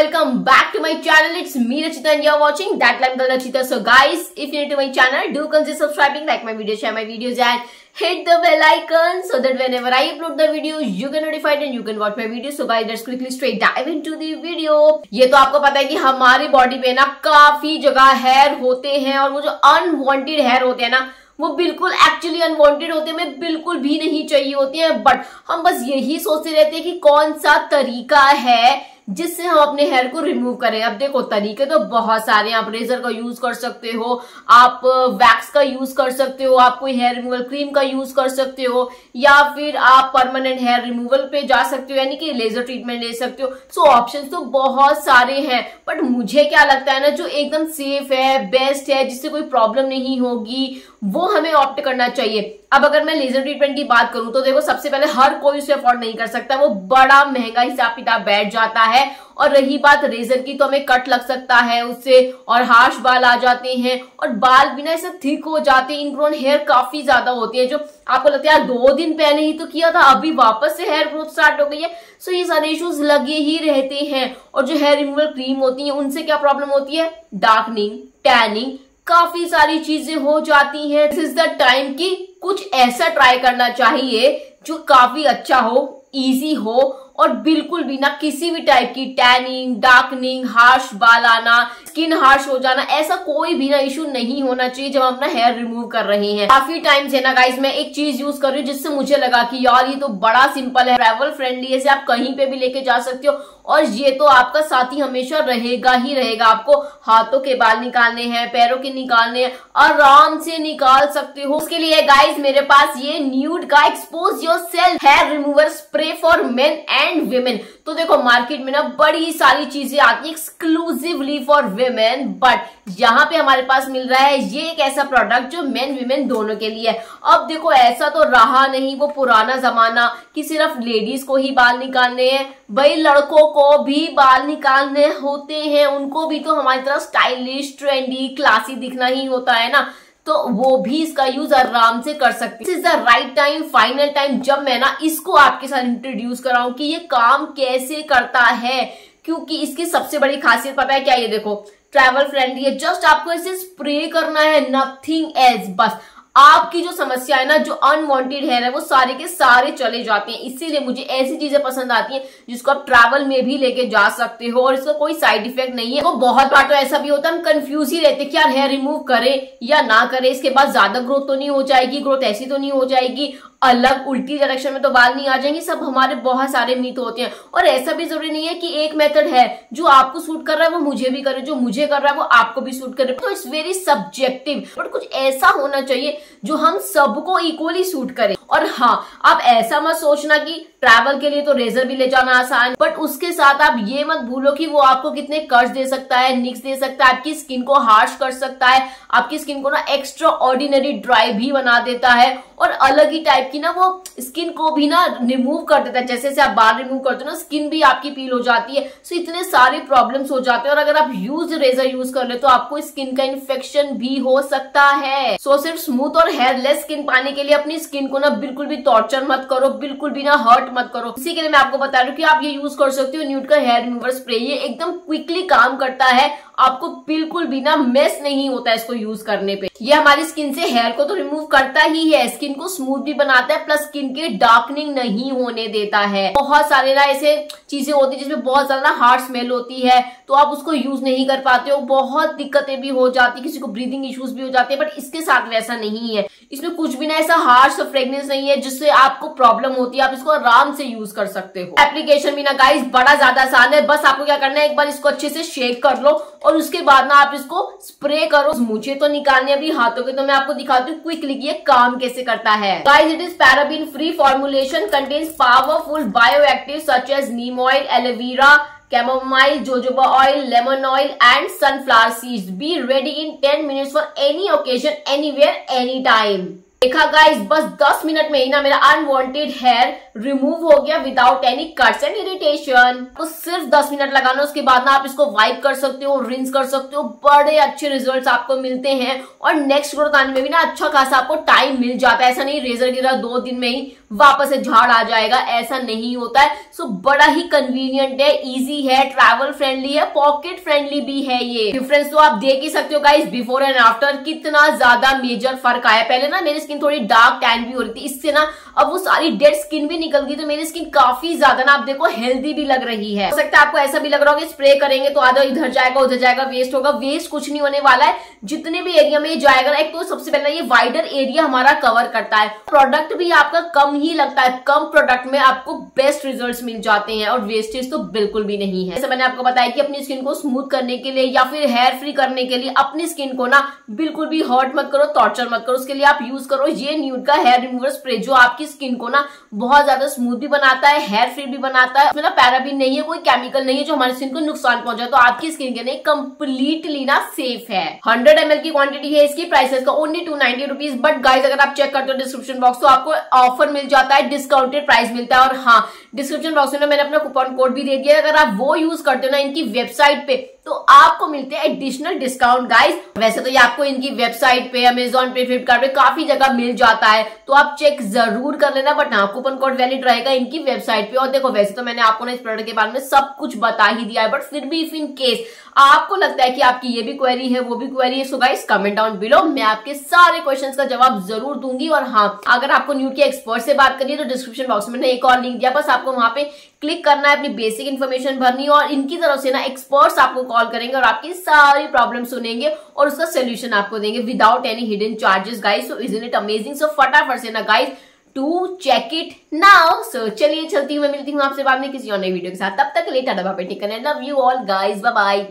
welcome back to my channel. It's me Rachita and you're watching That Lamb girl Rachita. So guys, if you're new to my channel, do consider subscribing, like my videos, share my videos and hit the bell icon so that whenever I upload the video, you get notified and you can watch my videos. So guys, let's quickly straight dive into the video. ये तो आपको पता है कि हमारी body पे ना काफ़ी जगह हेयर होते हैं और वो जो अनवांटेड हेयर होते हैं ना वो बिल्कुल एक्चुअली अनवांटेड होते हैं बिल्कुल भी नहीं चाहिए होते हैं बट हम बस यही सोचते रहते हैं कि कौन सा तरीका है जिससे हम अपने हेयर को रिमूव करें। अब देखो तरीके तो बहुत सारे हैं। आप रेजर का यूज़ कर सकते हो आप वैक्स का यूज़ कर सकते हो आप कोई हेयर रिमूवल क्रीम का यूज़ कर सकते हो या फिर आप परमानेंट हेयर रिमूवल पे जा सकते हो यानी कि लेजर ट्रीटमेंट ले सकते हो। सो so, ऑप्शन तो बहुत सारे हैं। बट मुझे क्या लगता है ना जो एकदम सेफ़ है बेस्ट है जिससे कोई प्रॉब्लम नहीं होगी वो हमें ऑप्ट करना चाहिए। अब अगर मैं लेजर ट्रीटमेंट की बात करूँ तो देखो, सबसे पहले हर कोई उसे अफोर्ड नहीं कर सकता। वो बड़ा महँगा हिसाब किताब बैठ जाता है। और रही बात रेजर की तो हमें कट लग सकता है उससे, और हार्श बाल आ जाते हैं, और बाल बिना ऐसे थिक हो जाते हैं इनग्रोन हेयर काफ़ी ज़्यादा होती है, जो आपको लगता है, यार, दो दिन पहले ही तो किया था, अभी वापस से हेयर ग्रोथ स्टार्ट हो गई है। सो ये सारे इश्यूज़ लगे ही रहते हैं, और जो हेयर रिमूवल क्रीम होती है, उनसे क्या प्रॉब्लम होती है? डार्कनिंग टैनिंग काफ़ी सारी चीज़ें हो जाती हैं। दिस इज़ द टाइम की कुछ ऐसा ट्राई करना चाहिए जो काफ़ी अच्छा हो इजी हो और बिल्कुल भी ना किसी भी टाइप की टैनिंग डार्कनिंग हार्श बाल आना स्किन हार्श हो जाना, ऐसा कोई भी ना इशू नहीं होना चाहिए जब हम अपना हेयर रिमूव कर रहे हैं। काफ़ी टाइम से ना गाइस मैं एक चीज़ यूज़ कर रही हूँ जिससे मुझे लगा कि यार ये तो बड़ा सिंपल है ट्रेवल फ्रेंडली है आप कहीं पे भी लेके जा सकते हो और ये तो आपका साथी हमेशा रहेगा ही रहेगा। आपको हाथों के बाल निकालने हैं, पैरों के निकालने हैं, आराम से निकाल सकते हो। उसके लिए गाइस मेरे पास ये न्यूड का expose yourself hair remover spray for men and women तो देखो मार्केट में ना बड़ी सारी चीज़ें आती है एक्सक्लूसिवली फॉर वेमेन बट यहाँ पे हमारे पास मिल रहा है ये एक ऐसा प्रोडक्ट जो मेन वीमेन दोनों के लिए है। अब देखो, ऐसा तो रहा नहीं वो पुराना जमाना कि सिर्फ़ लेडीज़ को ही बाल निकालने हैं। भाई, लड़कों को भी बाल निकालने होते हैं, उनको भी तो हमारी तरह स्टाइलिश ट्रेंडी क्लासी दिखना ही होता है ना। तो वो भी इसका यूज़ आराम से कर सकते हैं। Is the right time final time जब मैं ना इसको आपके साथ इंट्रोड्यूस कराऊं कि ये काम कैसे करता है। क्योंकि इसकी सबसे बड़ी खासियत पता है क्या? ये देखो ट्रैवल फ्रेंडली है जस्ट आपको इसे स्प्रे करना है नथिंग एज बस। आपकी जो समस्या है ना, जो अनवांटेड हेयर है, वो सारे के सारे चले जाते हैं। इसीलिए मुझे ऐसी चीज़ें पसंद आती हैं जिसको आप ट्रैवल में भी लेके जा सकते हो और इसका कोई साइड इफ़ेक्ट नहीं है। तो बहुत बार तो ऐसा भी होता है, हम कंफ्यूज ही रहते कि यार हेयर रिमूव करे या ना करें, इसके बाद ज़्यादा ग्रोथ तो नहीं हो जाएगी ग्रोथ ऐसी तो नहीं हो जाएगी। अलग उल्टी डायरेक्शन में तो बाल नहीं आ जाएँगे, सब हमारे बहुत सारे मीत होते हैं। और ऐसा भी ज़रूरी नहीं है कि एक मेथड है, जो आपको सूट कर रहा है, वो मुझे भी करे, जो मुझे कर रहा है, वो आपको भी सूट करे। तो इट्स वेरी सब्जेक्टिव बट कुछ ऐसा होना चाहिए, जो हम सबको इक्वली सूट करे। और हाँ आप ऐसा मत सोचना कि ट्रैवल के लिए तो रेजर भी ले जाना आसान बट उसके साथ आप ये मत भूलो कि वो आपको कितने कर्ज दे सकता है निक्स दे सकता है आपकी स्किन को हार्श कर सकता है आपकी स्किन को ना एक्स्ट्रा ऑर्डिनरी ड्राई भी बना देता है और अलग ही टाइप की ना वो स्किन को भी ना रिमूव कर देता है जैसे जैसे आप बाल रिमूव करते हो ना स्किन भी आपकी पील हो जाती है सो इतने सारे प्रॉब्लम्स हो जाते हैं और अगर आप यूज़ रेजर यूज़ कर ले तो आपको स्किन का इन्फेक्शन भी हो सकता है। सो so, सिर्फ़ स्मूथ और हेयरलेस स्किन पाने के लिए अपनी स्किन को ना बिल्कुल भी टॉर्चर मत करो, बिल्कुल भी ना हर्ट मत करो। इसी के लिए मैं आपको बता रही हूँ कि आप ये यूज़ कर सकते हो न्यूट का हेयर रिमूवर स्प्रे ये एकदम क्विकली काम करता है आपको बिल्कुल भी ना मेस नहीं होता है इसको यूज़ करने पे। ये हमारी स्किन से हेयर को तो रिमूव करता ही है। स्किन को स्मूथ भी बनाता है प्लस स्किन के डार्कनिंग नहीं होने देता है। बहुत सारे ना ऐसे चीज़ें होती है जिसमें बहुत ज़्यादा हार्ड स्मेल होती है तो आप उसको यूज़ नहीं कर पाते हो। बहुत दिक्कतें भी हो जाती किसी को ब्रीदिंग इश्यूज़ भी हो जाते हैं बट इसके साथ वैसा नहीं है। इसमें कुछ भी ना ऐसा हार्श फ्रेगनेंस नहीं है, जिससे आपको प्रॉब्लम होती है। आप इसको आराम से यूज़ कर सकते हो। एप्लीकेशन भी ना गाइस बड़ा ज़्यादा आसान है। बस आपको क्या करना है, एक बार इसको अच्छे से शेक कर लो और उसके बाद ना आप इसको स्प्रे करो मुझे तो निकालने अभी हाथों के तो मैं आपको दिखाती हूँ क्विकली ये काम कैसे करता है guys it is paraben free formulation contains powerful bioactive such as neem oil aloe vera chamomile, jojoba oil, lemon oil and sunflower seeds. Be ready in 10 minutes for any occasion, anywhere, anytime. देखा guys बस 10 minute में ही ना मेरा unwanted hair remove हो गया without any cuts and irritation तो सिर्फ़ 10 minute लगाना, उसके बाद ना आप इसको वाइप कर सकते हो रिंस कर सकते हो, बड़े अच्छे रिजल्ट्स आपको मिलते हैं। और नेक्स्ट ग्रोथ आने में भी ना अच्छा खासा आपको टाइम मिल जाता है। ऐसा नहीं रेजर गिरा दो दिन में ही वापस से झाड़ आ जाएगा, ऐसा नहीं होता है। सो बड़ा ही कन्वीनियंट है इजी है ट्रैवल फ्रेंडली है पॉकेट फ्रेंडली भी है ये। डिफरेंस तो आप देख ही सकते हो गाइस बिफोर एंड आफ्टर कितना ज़्यादा मेजर फ़र्क आया। पहले ना मेरी स्किन थोड़ी डार्क टैन भी हो रही थी। इससे ना अब वो सारी डेड स्किन भी निकल गई तो मेरी स्किन काफ़ी ज़्यादा ना, आप देखो हेल्दी भी लग रही है। हो सकता है आपको ऐसा भी लग रहा होगा स्प्रे करेंगे तो आधा इधर जाएगा, उधर जाएगा वेस्ट होगा। वेस्ट कुछ नहीं होने वाला है। जितने भी एरिया में ये जाएगा ना, एक तो सबसे पहले ये वाइडर एरिया हमारा कवर करता है। प्रोडक्ट भी आपका कम ही लगता है। कम प्रोडक्ट में आपको बेस्ट रिज़ल्ट मिल जाते हैं और वेस्टेज तो बिल्कुल भी नहीं है। जैसे मैंने आपको बताया कि अपनी स्किन को स्मूथ करने के लिए या फिर हेयर फ्री करने के लिए अपनी स्किन को ना बिल्कुल भी हर्ट मत करो टॉर्चर मत करो। उसके लिए आप यूज़ करो। ये न्यूड का हेयर रिमूवर स्प्रे जो आपकी स्किन को ना बहुत ज़्यादा स्मूथ भी बनाता है हेयर फ्री भी बनाता है ना पैराबिन नहीं है, कोई केमिकल नहीं है जो हमारी स्किन को नुकसान पहुँचाए तो आपकी स्किन के लिए कम्प्लीटली ना सेफ़ है। हंड्रेड एमएल की क्वांटिटी है इसकी प्राइसेस का only two ninety rupees but guys अगर आप चेक करते हो डिस्क्रिप्शन बॉक्स तो आपको ऑफ़र मिल जाता है डिस्काउंटेड प्राइस मिलता है, और हाँ डिस्क्रिप्शन बॉक्स में मैंने अपना कूपन कोड भी दे दिया अगर आप वो यूज़ करते हो ना इनकी वेबसाइट पे तो आपको मिलते हैं एडिशनल डिस्काउंट गाइस वैसे तो ये आपको इनकी वेबसाइट पे अमेजोन पे फ्लिपकार्ट पे काफ़ी जगह मिल जाता है। तो आप चेक ज़रूर कर लेना बट हाँ कूपन कोड वैलिड रहेगा इनकी वेबसाइट पे। और देखो, वैसे तो मैंने आपको ना इस प्रोडक्ट के बारे में सब कुछ बता ही दिया है बट फिर भी इफ़ इन केस आपको लगता है कि आपकी ये भी क्वेरी है, वो भी क्वेरी है so guys comment down below मैं आपके सारे क्वेश्चंस का जवाब ज़रूर दूँगी और हाँ अगर आपको न्यू के एक्सपर्ट से बात करनी है तो डिस्क्रिप्शन बॉक्स में एक और लिंक दिया, बस आपको वहाँ पे क्लिक करना है, अपनी बेसिक इन्फॉर्मेशन भरनी है और इनकी तरफ़ से ना एक्सपर्ट्स आपको कॉल करेंगे और आपकी सारी प्रॉब्लम सुनेंगे और उसका सोल्यूशन आपको देंगे without any hidden charges guys so is it amazing so फटाफट से ना guys to check it now so चलिए, चलती हूँ, मैं मिलती हूँ आपसे बाद में किसी और नई वीडियो के साथ। तब तक लेटा डबा पे taken love you all guys bye